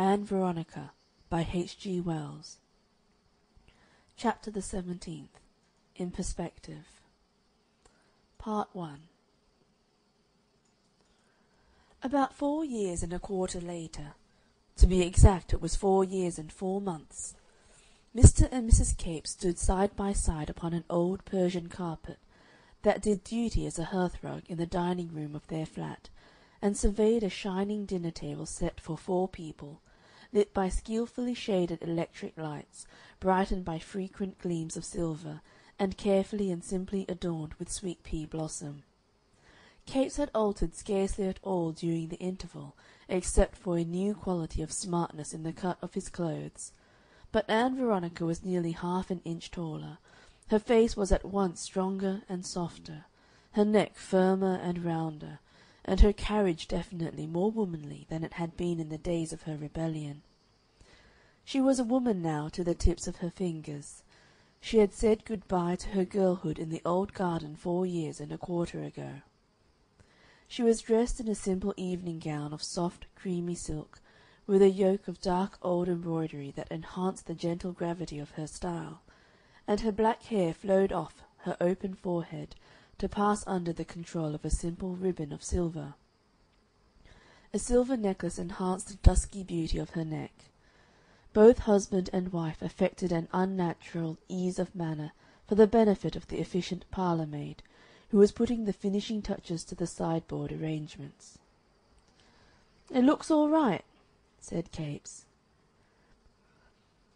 Ann Veronica by H. G. Wells CHAPTER the SEVENTEENTH In Perspective Part 1 About four years and a quarter later to be exact it was four years and four months Mr. and Mrs. Capes stood side by side upon an old Persian carpet that did duty as a hearth rug in the dining room of their flat, and surveyed a shining dinner table set for four people, lit by skilfully shaded electric lights, brightened by frequent gleams of silver, and carefully and simply adorned with sweet pea blossom. Capes had altered scarcely at all during the interval, except for a new quality of smartness in the cut of his clothes, but Ann Veronica was nearly half an inch taller, her face was at once stronger and softer, her neck firmer and rounder, and her carriage definitely more womanly than it had been in the days of her rebellion. She was a woman now to the tips of her fingers. She had said good bye to her girlhood in the old garden four years and a quarter ago. She was dressed in a simple evening gown of soft, creamy silk, with a yoke of dark old embroidery that enhanced the gentle gravity of her style and her black hair flowed off her open forehead to pass under the control of a simple ribbon of silver. A silver necklace enhanced the dusky beauty of her neck. Both husband and wife affected an unnatural ease of manner for the benefit of the efficient parlour maid, who was putting the finishing touches to the sideboard arrangements. "It looks all right," said Capes.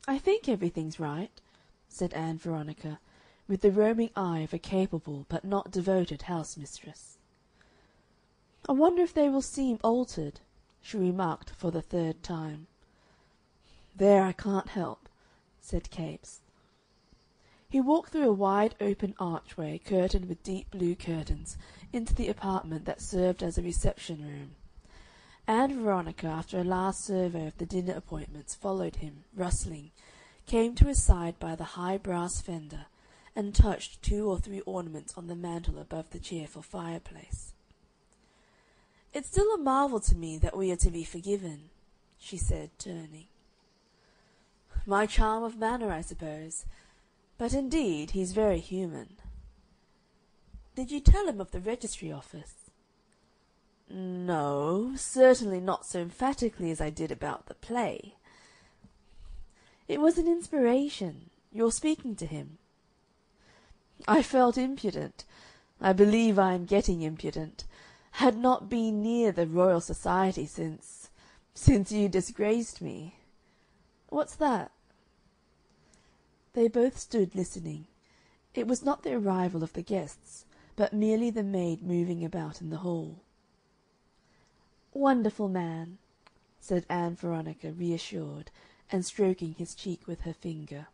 "I think everything's right said Ann Veronica, with the roaming eye of a capable but not devoted house mistress. "I wonder if they will seem altered," she remarked for the third time. "There I can't help," said Capes. He walked through a wide open archway curtained with deep blue curtains into the apartment that served as a reception room. Ann Veronica, after a last survey of the dinner appointments, followed him, rustling came to his side by the high brass fender, and touched two or three ornaments on the mantel above the cheerful fireplace. "It's still a marvel to me that we are to be forgiven," she said, turning. "My charm of manner, I suppose. But indeed he's very human." "Did you tell him of the registry office?" "No, certainly not so emphatically as I did about the play. It was an inspiration your speaking to him." I felt impudent. I believe I am getting impudent. Had not been near the Royal Society since since you disgraced me. What's that?" They both stood listening. It was not the arrival of the guests, but merely the maid moving about in the hall. "Wonderful man," said Ann Veronica, reassured and stroking his cheek with her finger.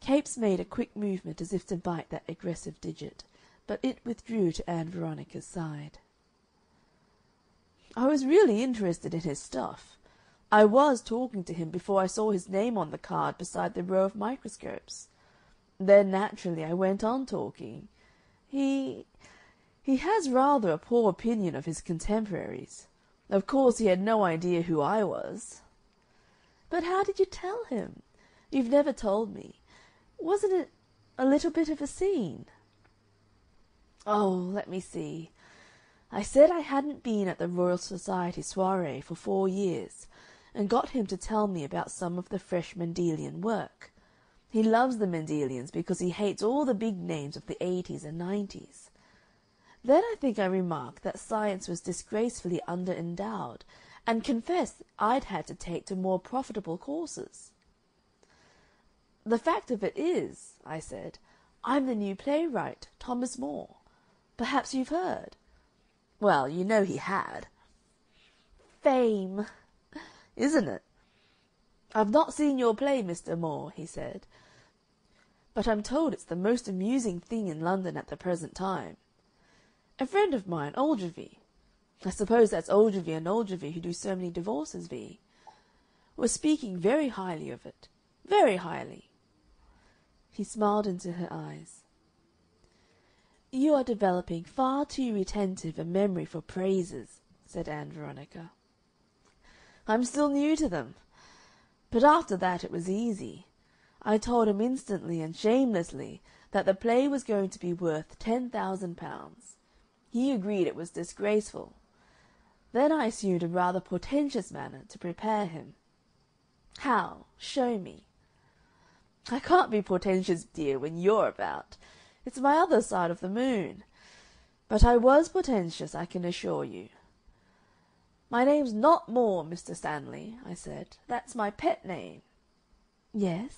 Capes made a quick movement as if to bite that aggressive digit, but it withdrew to Ann Veronica's side. "I was really interested in his stuff. I was talking to him before I saw his name on the card beside the row of microscopes. Then naturally I went on talking. He he has rather a poor opinion of his contemporaries. Of course he had no idea who I was. But how did you tell him? You've never told me. Wasn't it a little bit of a scene?" "Oh, let me see. I said I hadn't been at the Royal Society soiree for four years, and got him to tell me about some of the fresh Mendelian work. He loves the Mendelians because he hates all the big names of the eighties and nineties. Then I think I remarked that science was disgracefully under endowed and confessed I'd had to take to more profitable courses. "The fact of it is," I said, "I'm the new playwright, Thomas More. Perhaps you've heard?" Well, you know he had. Fame! Isn't it? "I've not seen your play, Mr. More," he said, "but I'm told it's the most amusing thing in London at the present time. A friend of mine, Ogilvy I suppose that's Ogilvy and Ogilvy who do so many divorces, Vee was speaking very highly of it. Very highly." He smiled into her eyes. "You are developing far too retentive a memory for praises," said Ann Veronica. I'm still new to them. But after that it was easy. I told him instantly and shamelessly that the play was going to be worth ten thousand pounds. He agreed it was disgraceful. Then I assumed a rather portentous manner to prepare him. How? Show me. I can't be portentous, dear, when you're about. It's my other side of the moon. But I was portentous, I can assure you. "My name's not More, Mr. Stanley," I said. "That's my pet name." "Yes?"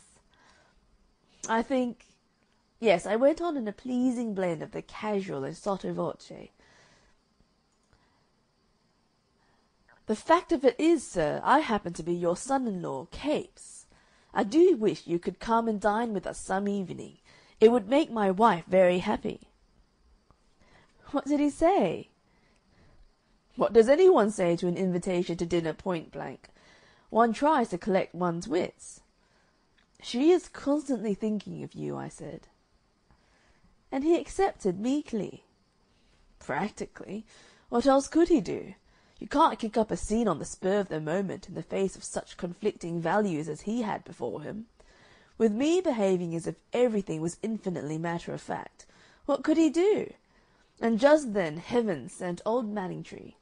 "I think Yes, I went on in a pleasing blend of the casual and sotto voce. "The fact of it is, sir, I happen to be your son in law, Capes. I do wish you could come and dine with us some evening. It would make my wife very happy." "What did he say?" What does any one say to an invitation to dinner point blank? One tries to collect one's wits. "She is constantly thinking of you," I said. And he accepted meekly. Practically. What else could he do? You can't kick up a scene on the spur of the moment in the face of such conflicting values as he had before him. With me behaving as if everything was infinitely matter of fact, what could he do? And just then Heaven sent old Manningtree.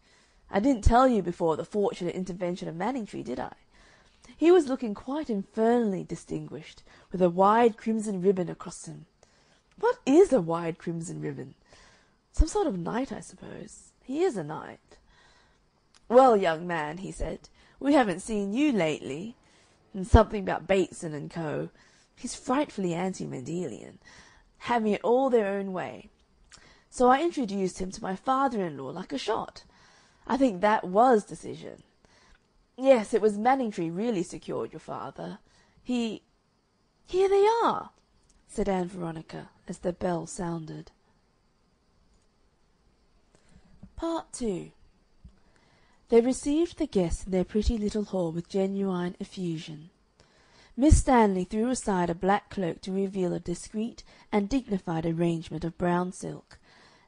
I didn't tell you before the fortunate intervention of Manningtree, did I? He was looking quite infernally distinguished, with a wide crimson ribbon across him. What IS a wide crimson ribbon? Some sort of knight, I suppose. He is a knight. "Well, young man," he said, "we haven't seen you lately." And something about Bateson and Co. He's frightfully anti Mendelian. Having it all their own way. So I introduced him to my father in law like a shot. I think that WAS decision. Yes, it was Manningtree really secured your father. He "Here they are!" said Ann Veronica, as the bell sounded. Part 2 They received the guests in their pretty little hall with genuine effusion. Miss Stanley threw aside a black cloak to reveal a discreet and dignified arrangement of brown silk,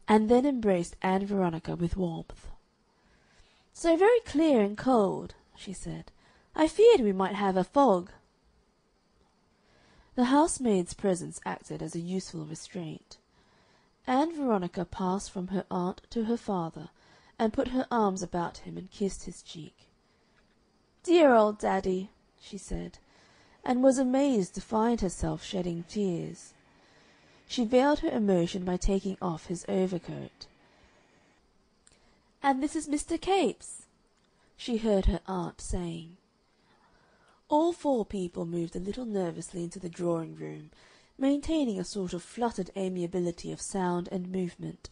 and then embraced Ann Veronica with warmth. "So very clear and cold," she said. "I feared we might have a fog." The housemaid's presence acted as a useful restraint. Ann Veronica passed from her aunt to her father, and put her arms about him and kissed his cheek. "Dear old daddy!" she said, and was amazed to find herself shedding tears. She veiled her emotion by taking off his overcoat. "And this is Mr. Capes," she heard her aunt saying. All four people moved a little nervously into the drawing room, maintaining a sort of fluttered amiability of sound and movement.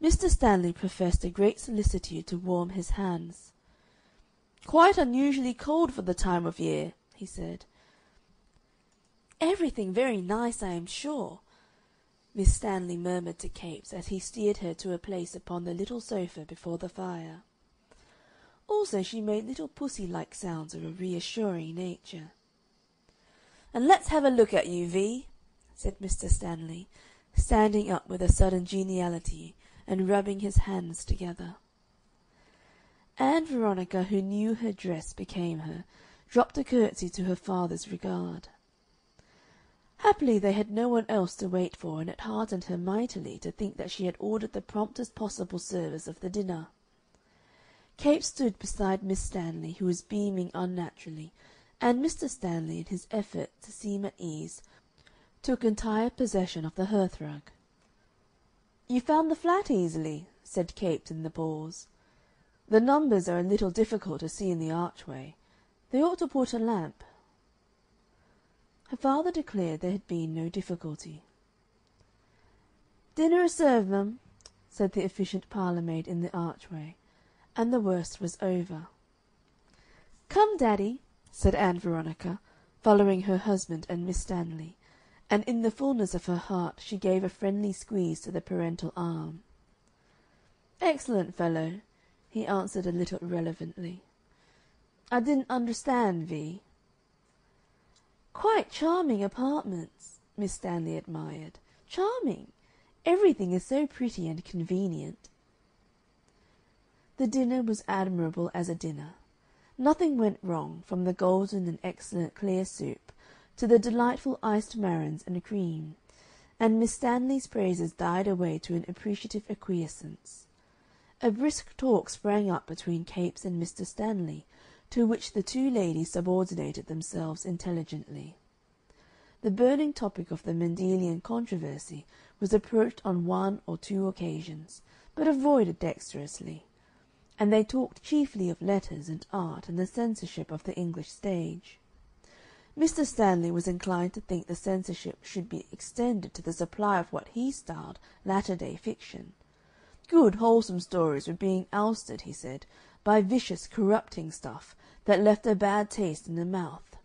Mr. Stanley professed a great solicitude to warm his hands. "Quite unusually cold for the time of year," he said. "Everything very nice, I am sure. Miss Stanley murmured to Capes as he steered her to a place upon the little sofa before the fire. Also she made little pussy like sounds of a reassuring nature. "And let's have a look at you, Vee," said Mr. Stanley, standing up with a sudden geniality and rubbing his hands together. Ann Veronica, who knew her dress became her, dropped a curtsy to her father's regard. Happily they had no one else to wait for, and it heartened her mightily to think that she had ordered the promptest possible service of the dinner. Capes stood beside Miss Stanley, who was beaming unnaturally, and Mr. Stanley, in his effort to seem at ease, took entire possession of the hearth rug. "You found the flat easily?" said Capes in the pause. "The numbers are a little difficult to see in the archway. They ought to put a lamp her father declared there had been no difficulty. "Dinner is served, mum," said the efficient parlour maid in the archway, and the worst was over. "Come, daddy," said Ann Veronica, following her husband and Miss Stanley, and in the fullness of her heart she gave a friendly squeeze to the parental arm. "Excellent fellow," he answered a little irrelevantly. "I didn't understand, Vee. "Quite charming apartments," Miss Stanley admired. "Charming! Everything is so pretty and convenient." The dinner was admirable as a dinner. Nothing went wrong, from the golden and excellent clear soup to the delightful iced marrons and cream, and Miss Stanley's praises died away to an appreciative acquiescence. A brisk talk sprang up between Capes and Mr. Stanley, to which the two ladies subordinated themselves intelligently. The burning topic of the Mendelian controversy was approached on one or two occasions, but avoided dexterously, and they talked chiefly of letters and art and the censorship of the English stage. Mr. Stanley was inclined to think the censorship should be extended to the supply of what he styled latter day fiction. Good, wholesome stories were being ousted, he said, by vicious, corrupting stuff that left a bad taste in the mouth.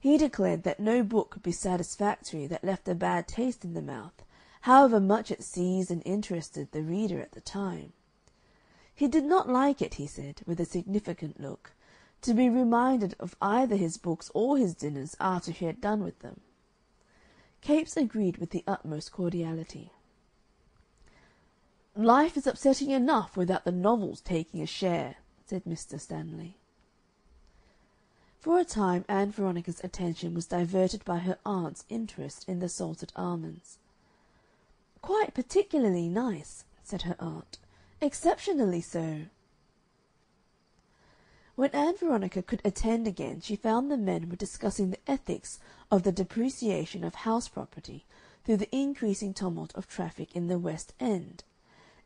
He declared that no book could be satisfactory that left a bad taste in the mouth, however much it seized and interested the reader at the time. He did not like it, he said, with a significant look, to be reminded of either his books or his dinners after he had done with them. Capes agreed with the utmost cordiality. "Life is upsetting enough without the novels taking a share," said Mr. Stanley. For a time Ann Veronica's attention was diverted by her aunt's interest in the salted almonds. "Quite particularly nice," said her aunt. "Exceptionally so." When Ann Veronica could attend again she found the men were discussing the ethics of the depreciation of house property through the increasing tumult of traffic in the West End,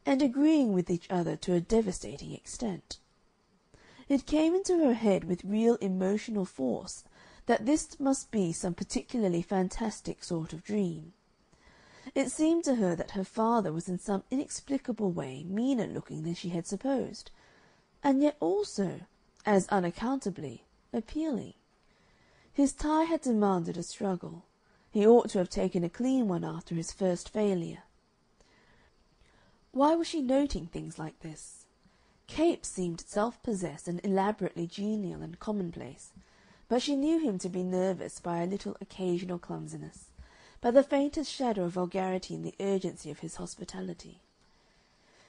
and agreeing with each other to a devastating extent. It came into her head with real emotional force that this must be some particularly fantastic sort of dream. It seemed to her that her father was in some inexplicable way meaner looking than she had supposed, and yet also, as unaccountably, appealing. His tie had demanded a struggle; he ought to have taken a clean one after his first failure. Why was she noting things like this? Capes seemed self possessed and elaborately genial and commonplace, but she knew him to be nervous by a little occasional clumsiness, by the faintest shadow of vulgarity in the urgency of his hospitality.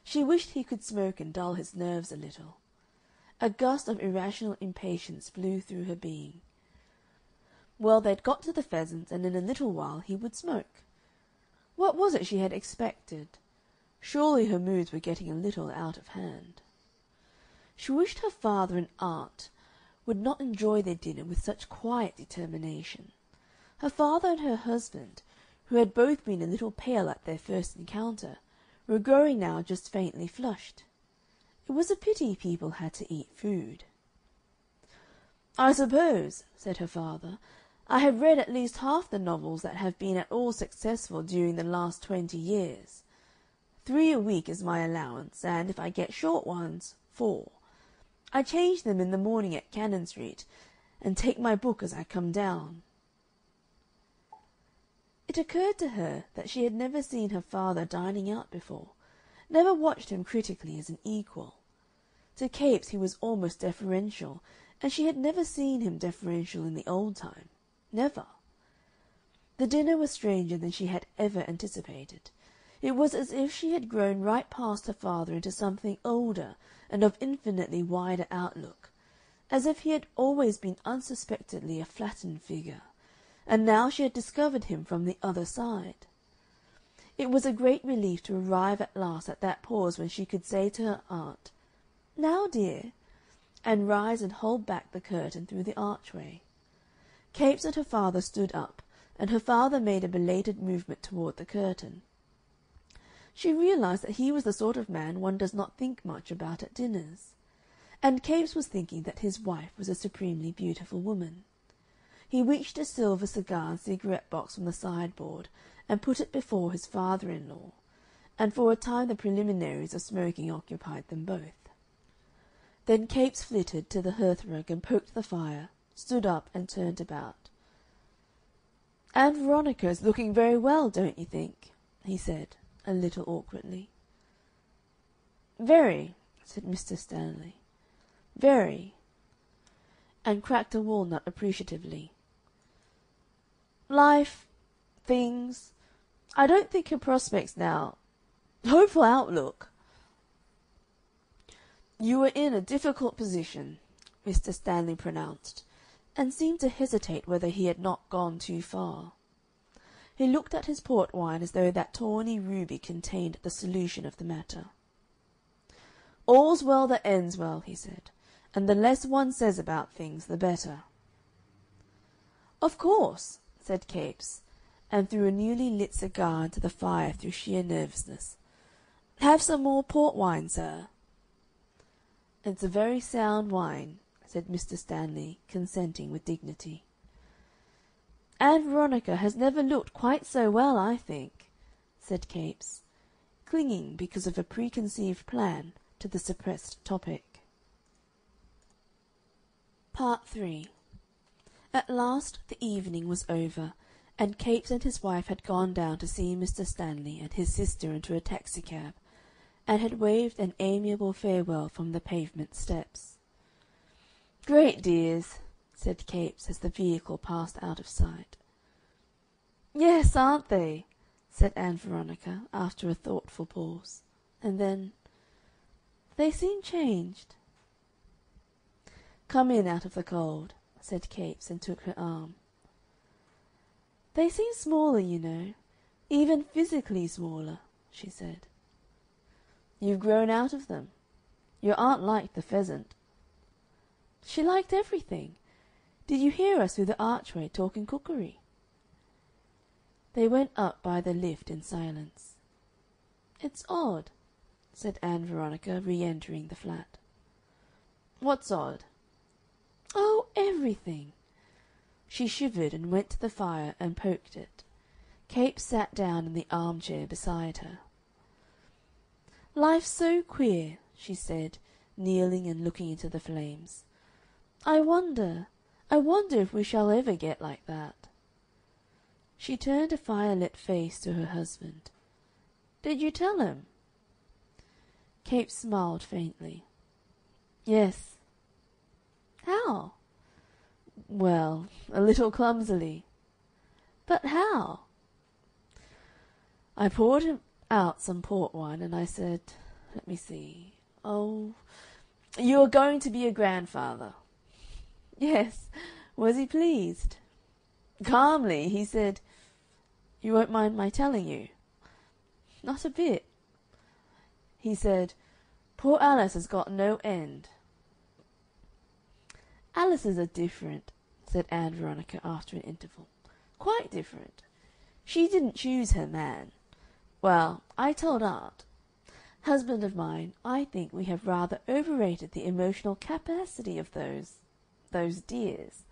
She wished he could smoke and dull his nerves a little. A gust of irrational impatience blew through her being. Well, they'd got to the pheasants, and in a little while he would smoke. What was it she had expected? Surely her moods were getting a little out of hand. She wished her father and aunt would not enjoy their dinner with such quiet determination. Her father and her husband, who had both been a little pale at their first encounter, were growing now just faintly flushed. It was a pity people had to eat food. "I suppose," said her father, "I have read at least half the novels that have been at all successful during the last twenty years. Three a week is my allowance, and, if I get short ones, four. I change them in the morning at Cannon Street, and take my book as I come down." It occurred to her that she had never seen her father dining out before, never watched him critically as an equal. To Capes he was almost deferential, and she had never seen him deferential in the old time never. The dinner was stranger than she had ever anticipated. It was as if she had grown right past her father into something older and of infinitely wider outlook, as if he had always been unsuspectedly a flattened figure, and now she had discovered him from the other side. It was a great relief to arrive at last at that pause when she could say to her aunt, "Now, dear," and rise and hold back the curtain through the archway. Capes and her father stood up, and her father made a belated movement toward the curtain. She realized that he was the sort of man one does not think much about at dinners. And Capes was thinking that his wife was a supremely beautiful woman. He reached a silver cigar and cigarette box from the sideboard and put it before his father in law, and for a time the preliminaries of smoking occupied them both. Then Capes flitted to the hearthrug and poked the fire, stood up, and turned about. "Ann Veronica is looking very well, don't you think?" he said a little awkwardly. "Very," said Mr. Stanley. "Very," and cracked a walnut appreciatively. "Life things I don't think her prospects now hopeful outlook." "You are in a difficult position. Mr. Stanley pronounced, and seemed to hesitate whether he had not gone too far. He looked at his port wine as though that tawny ruby contained the solution of the matter. "All's well that ends well," he said, "and the less one says about things the better." "Of course," said Capes, and threw a newly lit cigar into the fire through sheer nervousness. "Have some more port wine, sir?" "It's a very sound wine," said Mr. Stanley, consenting with dignity. "Ann Veronica has never looked quite so well, I think," said Capes, clinging, because of a preconceived plan to the suppressed topic. Part 3 At last the evening was over, and Capes and his wife had gone down to see Mr. Stanley and his sister into a taxicab, and had waved an amiable farewell from the pavement steps. "Great dears!" Said Capes, as the vehicle passed out of sight. "Yes, aren't they?" said Ann Veronica, after a thoughtful pause. And then they seem changed." "Come in out of the cold," said Capes, and took her arm. "They seem smaller, you know even physically smaller," she said. "You've grown out of them. Your aunt liked the pheasant." "She liked everything. Did you hear us through the archway talking cookery?" They went up by the lift in silence. "It's odd said Ann Veronica, re entering the flat. "What's odd?" "Oh, everything!" She shivered, and went to the fire and poked it. Capes sat down in the arm chair beside her. "Life's so queer," she said, kneeling and looking into the flames. "I wonder I wonder if we shall ever get like that." She turned a firelit face to her husband. "Did you tell him?" Capes smiled faintly. "Yes." "How?" "Well, a little clumsily." "But how?" "I poured him out some port wine, and I said let me see oh, you are going to be a grandfather." "Yes. Was he pleased?" "Calmly. He said you won't mind my telling you?" "Not a bit." He said, "Poor Alice has got no end." "Alice's are different," said Ann Veronica after an interval. "Quite different. She didn't choose her man. Well, I told aunt. Husband of mine, I think we have rather overrated the emotional capacity of those those dears."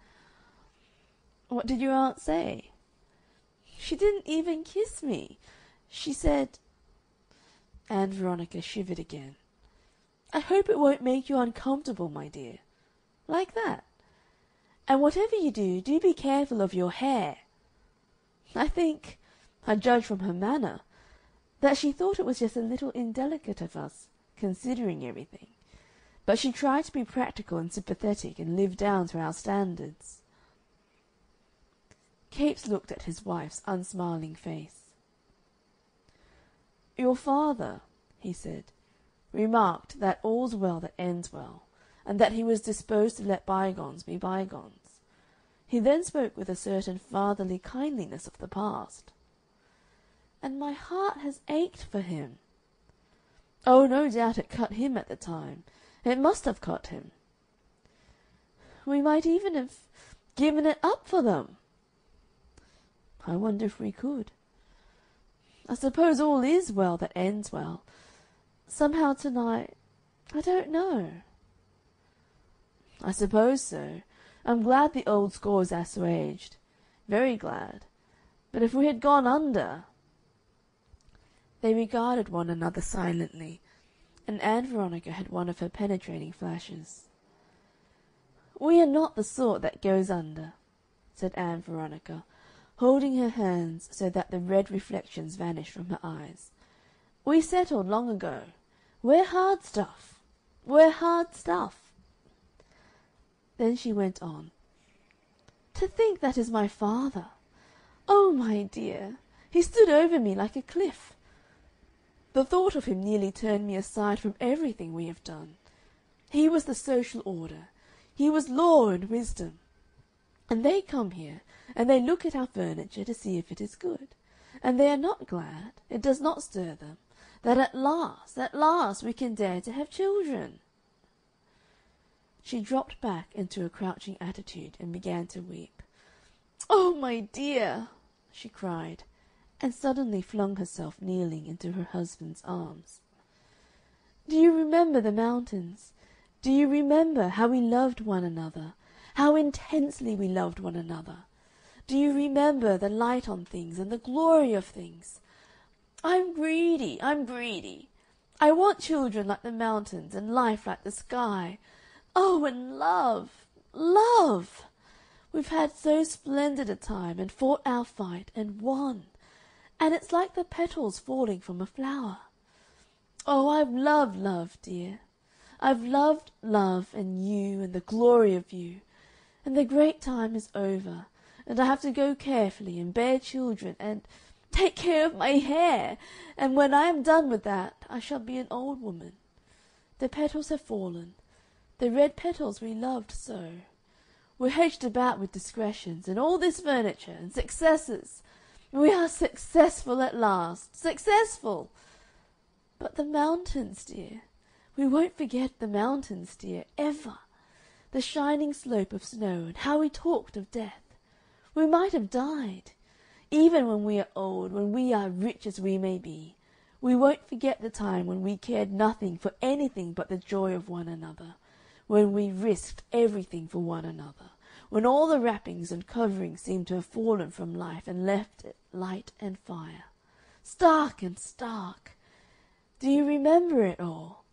"What did your aunt say?" "She didn't even kiss me. She said Ann Veronica shivered again. "I hope it won't make you uncomfortable, my dear. Like that. And whatever you do, do be careful of your hair. I think I judge from her manner that she thought it was just a little indelicate of us, considering everything, but she tried to be practical and sympathetic and live down to our standards." Capes looked at his wife's unsmiling face. "Your father," he said, "remarked that all's well that ends well, and that he was disposed to let bygones be bygones. He then spoke with a certain fatherly kindliness of the past. And my heart has ached for him. Oh, no doubt it cut him at the time. It must have cut him. We might even have given it up for them. I wonder if we could. I suppose all is well that ends well. Somehow to night I don't know." "I suppose so. I'm glad the old score is assuaged. Very glad. But if we had gone under They regarded one another silently, and Ann Veronica had one of her penetrating flashes. "We are not the sort that goes under," said Ann Veronica holding her hands so that the red reflections vanished from her eyes. "We settled long ago. We're hard stuff. We're hard stuff." Then she went on: "To think that is my father! Oh, my dear! He stood over me like a cliff. The thought of him nearly turned me aside from everything we have done. He was the social order. He was law and wisdom. And they come here, and they look at our furniture to see if it is good. And they are not glad, it does not stir them, that at last, at last we can dare to have children." She dropped back into a crouching attitude and began to weep. "Oh, my dear!" she cried, and suddenly flung herself kneeling into her husband's arms. "Do you remember the mountains? Do you remember how we loved one another, how intensely we loved one another? Do you remember the light on things and the glory of things? I'm greedy, I'm greedy. I want children like the mountains and life like the sky. Oh, and love, love! We've had so splendid a time, and fought our fight, and won, and it's like the petals falling from a flower. Oh, I've loved love, dear. I've loved love and you and the glory of you, and the great time is over, and I have to go carefully and bear children and take care of my hair, and when I am done with that I shall be an old woman. The petals have fallen, the red petals we loved so. We're hedged about with discretions, and all this furniture, and successes. We are successful at last. Successful! But the mountains, dear. We won't forget the mountains, dear, ever. The shining slope of snow, and how we talked of death. We might have died. Even when we are old, when we are rich as we may be, we won't forget the time when we cared nothing for anything but the joy of one another when we risked everything for one another, when all the wrappings and coverings seemed to have fallen from life and left it light and fire. Stark and stark! Do you remember it all?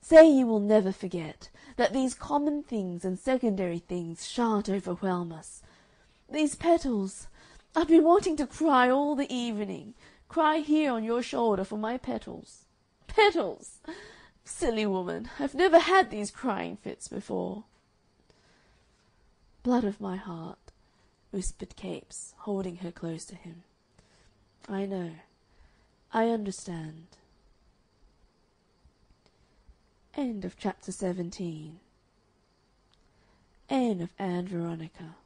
Say you will never forget, that these common things and secondary things shan't overwhelm us. These petals I've been wanting to cry all the evening, cry here on your shoulder for my petals. Petals! Silly woman, I've never had these crying fits before." "Blood of my heart," whispered Capes, holding her close to him. "I know. I understand." End of Chapter 17 End of Ann Veronica